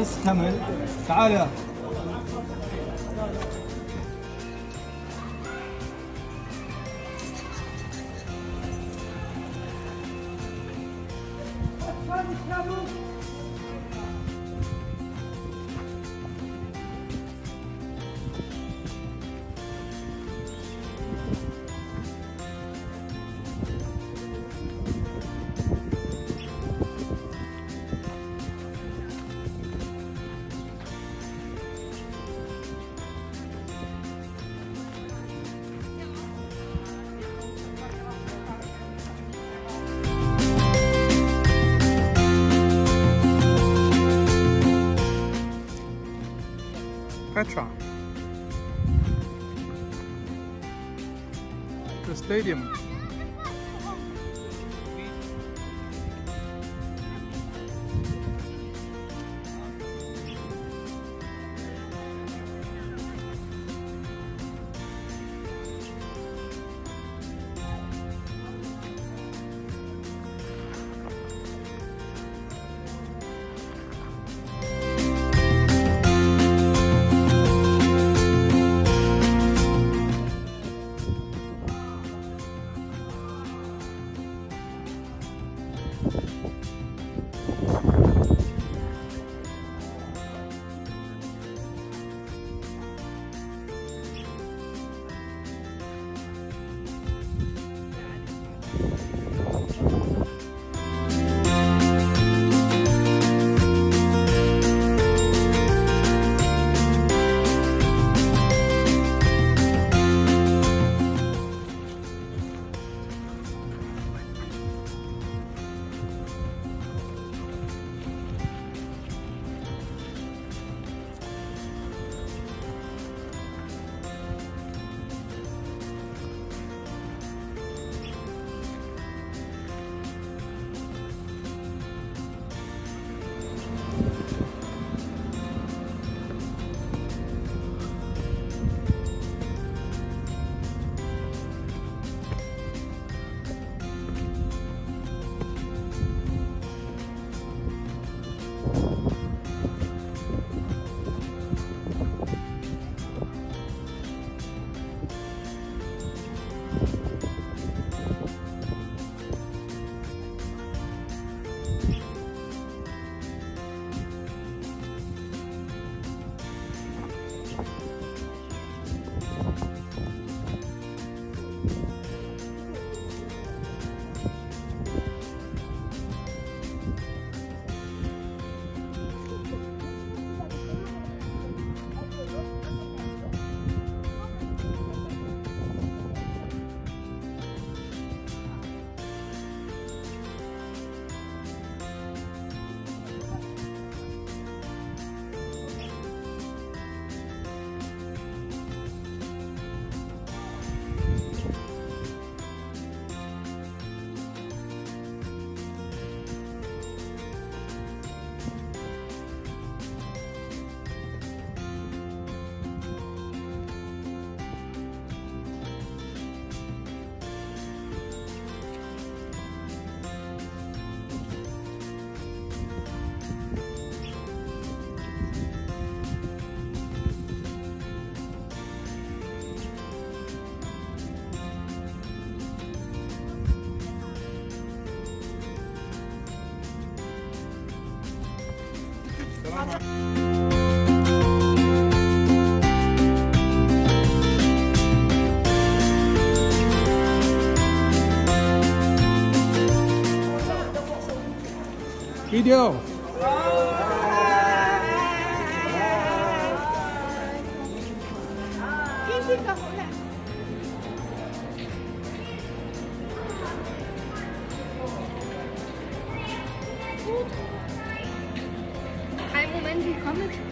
بس كمل تعال The stadium. Video. Ein Moment, wie komme ich?